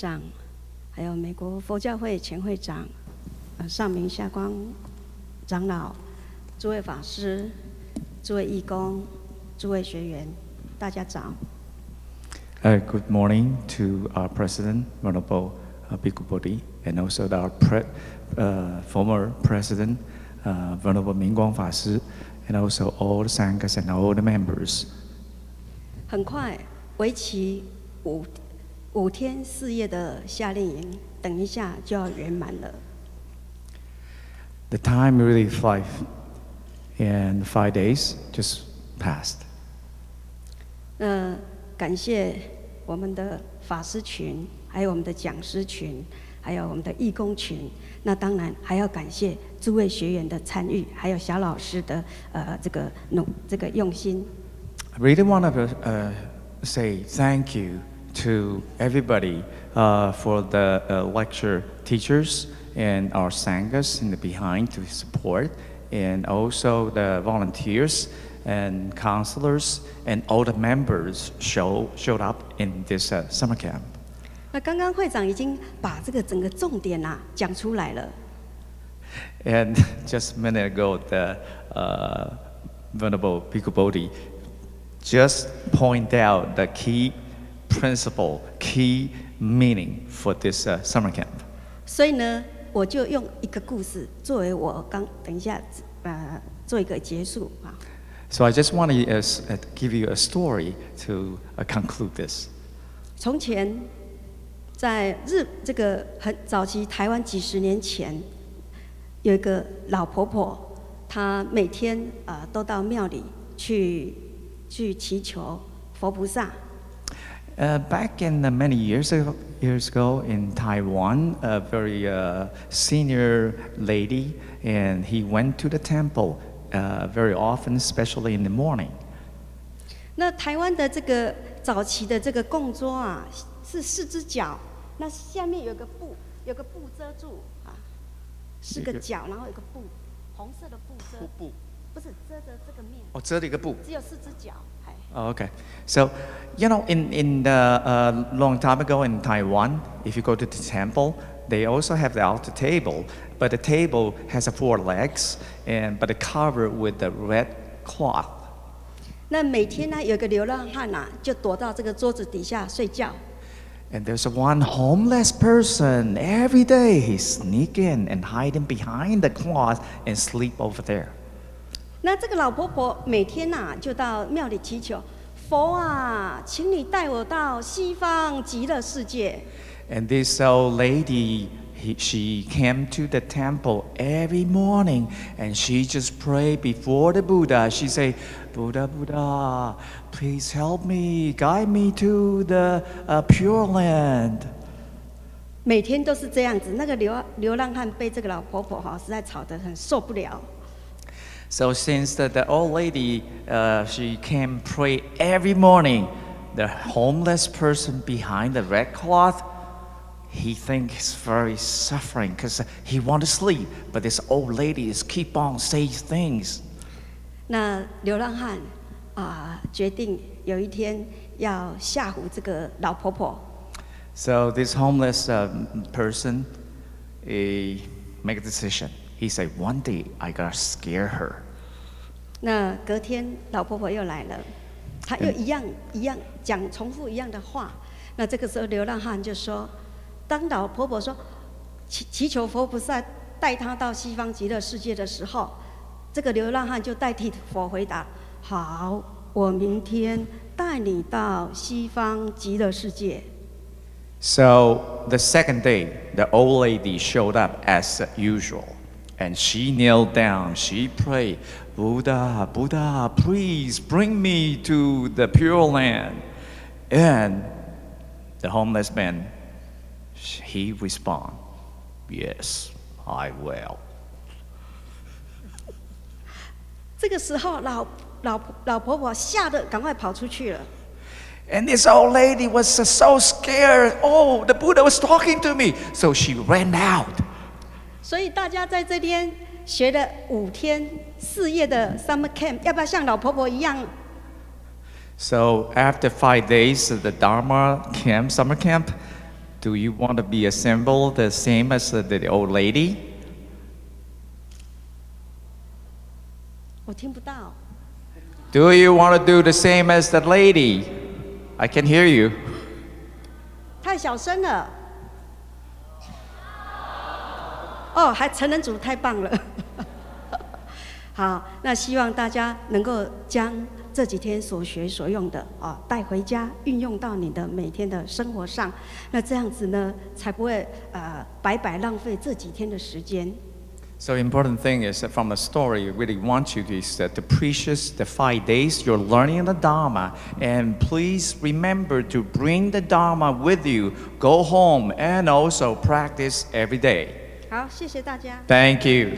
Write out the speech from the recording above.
长，还有美国佛教会前会长，呃，上明下光长老，诸位法师，诸位义工，诸位学员，大家早。Uh, good morning to our President, Venerable uh, Bhikkhu Bodhi, and also our pre- uh, former President, uh, Venerable Mingguang Fa Shi, and also all the Sanghas and all the members. 很快，为期五五天四夜的夏令营，等一下就要圆满了。The time really flies, and five days just passed. 那感谢我们的法师群，还有我们的讲师群，还有我们的义工群。那当然还要感谢诸位学员的参与，还有小老师的呃这个努这个用心。I really want to uh, say thank you to everybody uh, for the uh, lecture teachers and our sanghas in the behind to support, and also the volunteers and counselors and all the members show, showed up in this uh, summer camp. 那刚刚会长已经把这个整个重点啊讲出来了。 And just a minute ago, the uh, Venerable Bhikkhu Bodhi just point out the key principle, key meaning for this uh, summer camp. 所以呢，我就用一个故事作为我刚等一下呃做一个结束啊。So I just want to uh, uh, give you a story to uh, conclude this. 从前，在日这个很早期台湾几十年前，有一个老婆婆，她每天呃都到庙里去去祈求佛菩萨。Uh, back in uh, many years ago, years ago in Taiwan, a very uh, senior lady, and he went to the temple uh, very often, especially in the morning. 那台湾的这个早期的这个供桌啊，是四只脚，那下面有个布，有个布遮住啊，四个一个脚，然后有个布，红色的布遮，不是遮着这个面，哦，这里一个布。只有四只脚，哎。 Oh, okay. So, you know, in, in the uh, long time ago in Taiwan, if you go to the temple, they also have the altar table, but the table has a four legs, and but it covered with the red cloth. 那每天呢，有个流浪汉呐、就躲到这个桌子底下睡觉。 And there's one homeless person every day. He sneak in and hide in behind the cloth and sleep over there. 那这个老婆婆每天呐、就到庙里祈求佛啊，请你带我到西方极乐世界。And this old lady, he, she came to the temple every morning and she just prayed before the Buddha. She said, Buddha, Buddha, please help me, guide me to the uh, Pure Land. 每天都是这样子。那个流流浪汉被这个老婆婆哈、实在吵得很受不了。So since the, the old lady, uh, she came pray every morning, the homeless person behind the red cloth, he thinks very suffering because he want to sleep, but this old lady is keep on saying things. 那流浪汉啊、决定有一天要吓唬这个老婆婆。 So this homeless um, person, he make a decision. He said, one day I gotta scare her. 那隔天老婆婆又来了，她又一样一样讲重复一样的话。那这个时候流浪汉就说：“当老婆婆说祈祈求佛菩萨带他到西方极乐世界的时候，这个流浪汉就代替佛回答：‘好，我明天带你到西方极乐世界。’ So the second day, the old lady showed up as usual. And she knelt down, she prayed, Buddha, Buddha, please bring me to the Pure Land. And the homeless man, he responded, Yes, I will. 这个时候老老老婆婆吓得赶快跑出去了。 And this old lady was so scared. Oh, the Buddha was talking to me. So she ran out. 所以大家在这边学了五天四夜的 summer camp，要不要像老婆婆一样？ So after five days of the Dharma camp, summer camp, Do you want to be a symbol the same as the, the old lady? 我听不到。 Do you want to do the same as that lady? I can hear you. 太小声了。 哦，还成人组太棒了。好，那希望大家能够将这几天所学所用的啊带回家，运用到你的每天的生活上。那这样子呢，才不会呃白白浪费这几天的时间。So important thing is that from the story, we really want you to is that the precious, the five days you're learning the Dharma, and please remember to bring the Dharma with you, go home, and also practice every day. 好，谢谢大家。 Thank you.